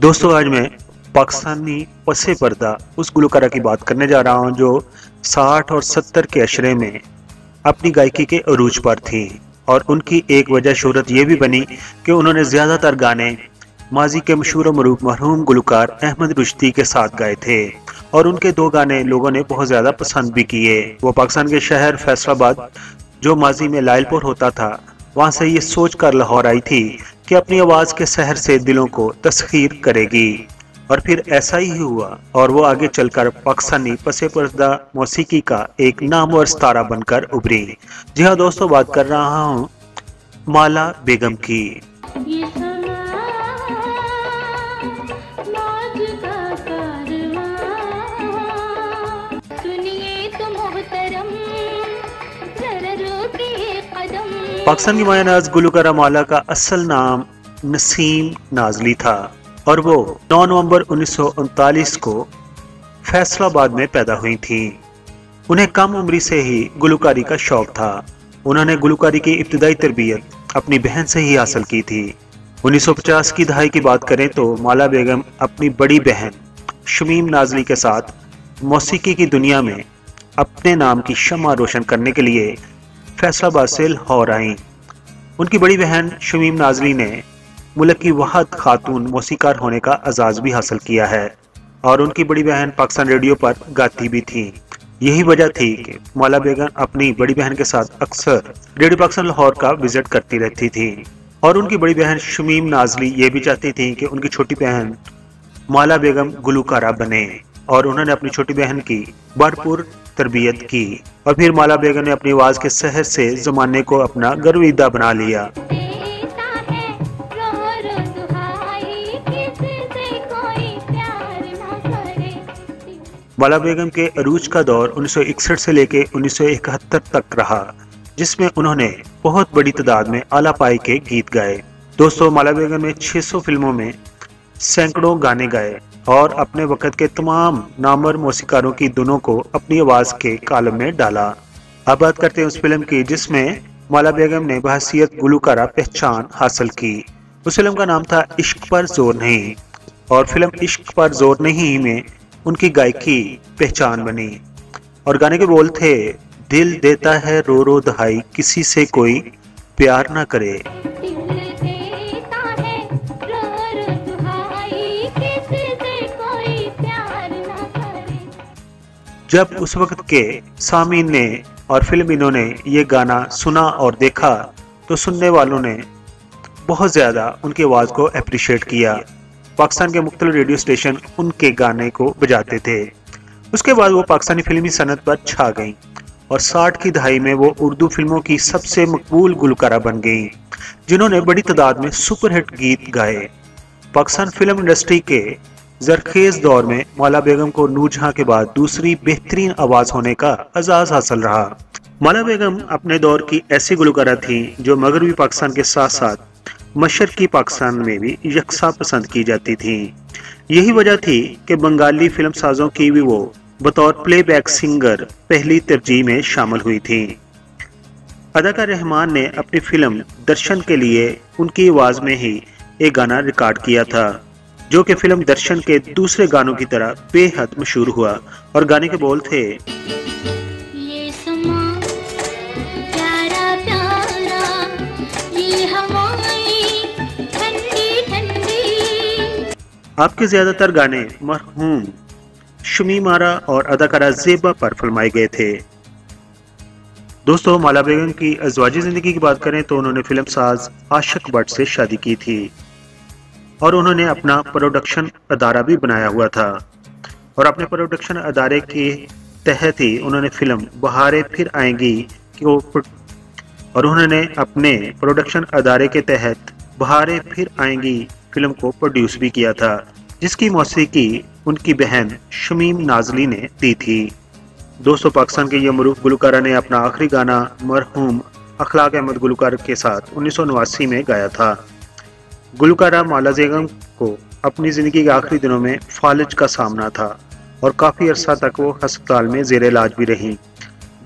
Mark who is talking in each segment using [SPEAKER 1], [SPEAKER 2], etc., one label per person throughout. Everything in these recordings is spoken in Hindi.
[SPEAKER 1] दोस्तों, आज मैं पाकिस्तानी पसे पर्दा उस गुलकारा की बात करने जा रहा हूँ जो 60 और 70 के अशरे में अपनी गायकी के अरूज पर थी और उनकी एक वजह शहरत ये भी बनी कि उन्होंने ज़्यादातर गाने माजी के मशहूर मरूफ मरहूम गुलकार अहमद रुश्ती के साथ गाए थे। और उनके दो गाने लोगों ने बहुत ज़्यादा पसंद भी किए। वो पाकिस्तान के शहर फैसलाबाद, जो माजी में लायलपुर होता था, वहाँ से ये सोच कर लाहौर आई थी कि अपनी आवाज़ के शहर से दिलों को तस्खीर करेगी। और फिर ऐसा ही हुआ, और वो आगे चलकर पाकिस्तानी पसे पर्दा मौसीकी का एक नामवर सितारा बनकर उभरी। जी हाँ दोस्तों, बात कर रहा हूँ माला बेगम की। पाकिस्तान की मायानाज गुलकारा माला का असल नाम नसीम नाजली था और वो 9 नवंबर उन्नीस सौ उनतालीस को फैसलाबाद में पैदा हुई थी। उन्हें कम उम्री से ही गुलकारी का शौक था। उन्होंने गुलकारी की इब्तदाई तरबियत अपनी बहन से ही हासिल की थी। 1950 की दहाई की बात करें तो माला बेगम अपनी बड़ी बहन शमीम नाजली के साथ मौसीकी की दुनिया में अपने नाम की शमा रोशन करने के लिए फैसलाबाद से लाहौर आईं। उनकी बड़ी बहन शमीम नाजली ने मुल्क की वहद खातून मौसीकार होने का एजाज़ भी हासिल किया है और उनकी बड़ी बहन पाकिस्तान रेडियो पर गाती भी थी। यही वजह थी कि मौला बेगम अपनी बड़ी बहन के साथ अक्सर रेडियो पाकिस्तान लाहौर का विज़िट करती रहती थी। और उनकी बड़ी बहन शमीम नाजली ये भी चाहती थी कि उनकी छोटी बहन मौला बेगम गुलकारा बने। और उन्होंने अपनी छोटी बहन की भरपूर तरबियत की और फिर माला बेगम ने अपनी आवाज़ के सहज से ज़माने को अपना गर्विदा बना लिया। माला बेगम के अरूज का दौर 1961 से लेकर 1971 तक रहा, जिसमें उन्होंने बहुत बड़ी तादाद में आला पाई के गीत गाए। दोस्तों, माला बेगम ने 600 फ़िल्मों में सैकड़ों गाने गाए। और अपने वक़्त के तमाम नामवर मौसीकारों की दोनों को अपनी आवाज़ के कालम में डाला। अब बात करते हैं उस फ़िल्म की, जिसमें माला बेगम ने बहसीत गुलकारा पहचान हासिल की। उस फ़िल्म का नाम था इश्क पर ज़ोर नहीं, और फ़िल्म इश्क पर ज़ोर नहीं में उनकी गायकी पहचान बनी। और गाने के बोल थे, दिल देता है रो रो दहाई, किसी से कोई प्यार ना करे। जब उस वक्त के सामीन ने और फिल्मिनों ने ये गाना सुना और देखा तो सुनने वालों ने बहुत ज़्यादा उनकी आवाज़ को अप्रिशिएट किया। पाकिस्तान के मुख्तल रेडियो स्टेशन उनके गाने को बजाते थे। उसके बाद वो पाकिस्तानी फिल्मी सनत पर छा गईं और 60 की दहाई में वो उर्दू फ़िल्मों की सबसे मकबूल गुलकारा बन गईं, जिन्होंने बड़ी तादाद में सुपरहिट गीत गाए। पाकिस्तान फ़िल्म इंडस्ट्री के जरखेज दौर में मौला बेगम को नूरजहां के बाद दूसरी बेहतरीन आवाज़ होने का एजाज हासिल रहा। मौला बेगम अपने दौर की ऐसी गुलकारा थी जो मगरबी पाकिस्तान के साथ साथ मशरकी पाकिस्तान में भी यकसा पसंद की जाती थी। यही वजह थी कि बंगाली फ़िल्म साजों की भी वो बतौर प्लेबैक सिंगर पहली तरजीह में शामिल हुई थी। अदाकार रहमान ने अपनी फ़िल्म दर्शन के लिए उनकी आवाज़ में ही एक गाना रिकॉर्ड किया था। जो कि फ़िल्म दर्शन के दूसरे गानों की तरह बेहद मशहूर हुआ और गाने के बोल थे आपके ज़्यादातर गाने मरहूम शमी मारा और अदाकारा जेबा पर फिल्माए गए थे। दोस्तों माला बेगम की अजवाजी ज़िंदगी की बात करें तो उन्होंने फ़िल्म साज आशक भट्ट से शादी की थी। और उन्होंने अपना प्रोडक्शन अदारा भी बनाया हुआ था। और अपने प्रोडक्शन अदारे के तहत ही उन्होंने फ़िल्म बहारें फिर आएँगी को और उन्होंने अपने प्रोडक्शन अदारे के तहत बहारें फिर आएँगी फ़िल्म को प्रोड्यूस भी किया था, जिसकी मौसीकी उनकी बहन शमीम नाजली ने दी थी। दोस्तों, पाकिस्तान के ये मरूफ गुलकारा ने अपना आखिरी गाना मरहूम अखलाक अहमद गुलकार के साथ उन्नीस सौ नवासी में गाया था। गुलकारा माला बेगम को अपनी ज़िंदगी के आखिरी दिनों में फालिज का सामना था और काफ़ी अरसा तक वो हस्पताल में जेर इलाज भी रहीं,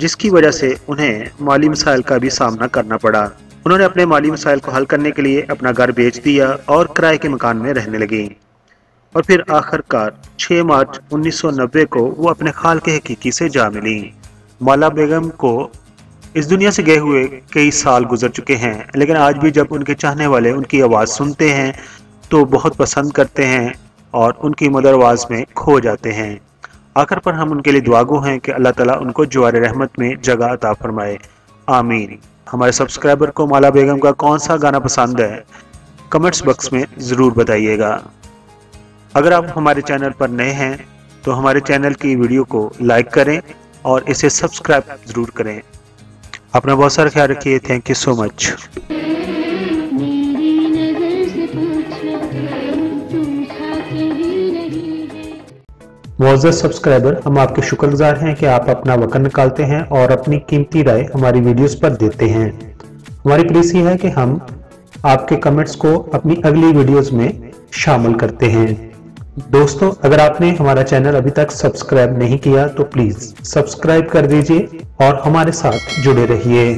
[SPEAKER 1] जिसकी वजह से उन्हें माली मसाइल का भी सामना करना पड़ा। उन्होंने अपने माली मसाइल को हल करने के लिए अपना घर बेच दिया और किराए के मकान में रहने लगी। और फिर आखिरकार 6 मार्च 1990 को वो अपने खाल के हकीकी से जा मिली। माला बेगम को इस दुनिया से गए हुए कई साल गुजर चुके हैं, लेकिन आज भी जब उनके चाहने वाले उनकी आवाज़ सुनते हैं तो बहुत पसंद करते हैं और उनकी मदर आवाज़ में खो जाते हैं। आखिर पर हम उनके लिए दुआगो हैं कि अल्लाह ताला उनको जवार रहमत में जगह अता फरमाए। आमीन। हमारे सब्सक्राइबर को माला बेगम का कौन सा गाना पसंद है, कमेंट्स बॉक्स में ज़रूर बताइएगा। अगर आप हमारे चैनल पर नए हैं तो हमारे चैनल की वीडियो को लाइक करें और इसे सब्सक्राइब ज़रूर करें। अपना बहुत सारा ख्याल रखिए थैंक यू सो मच
[SPEAKER 2] मेरी नज़र से पूछो तुम खाते ही नहीं है
[SPEAKER 1] मोज़ सब्सक्राइबर हम आपके शुक्रगुजार हैं कि आप अपना वक्त निकालते हैं और अपनी कीमती राय हमारी वीडियोस पर देते हैं। हमारी ये है कि हम आपके कमेंट्स को अपनी अगली वीडियोस में शामिल करते हैं। दोस्तों, अगर आपने हमारा चैनल अभी तक सब्सक्राइब नहीं किया तो प्लीज़ सब्सक्राइब कर दीजिए और हमारे साथ जुड़े रहिए।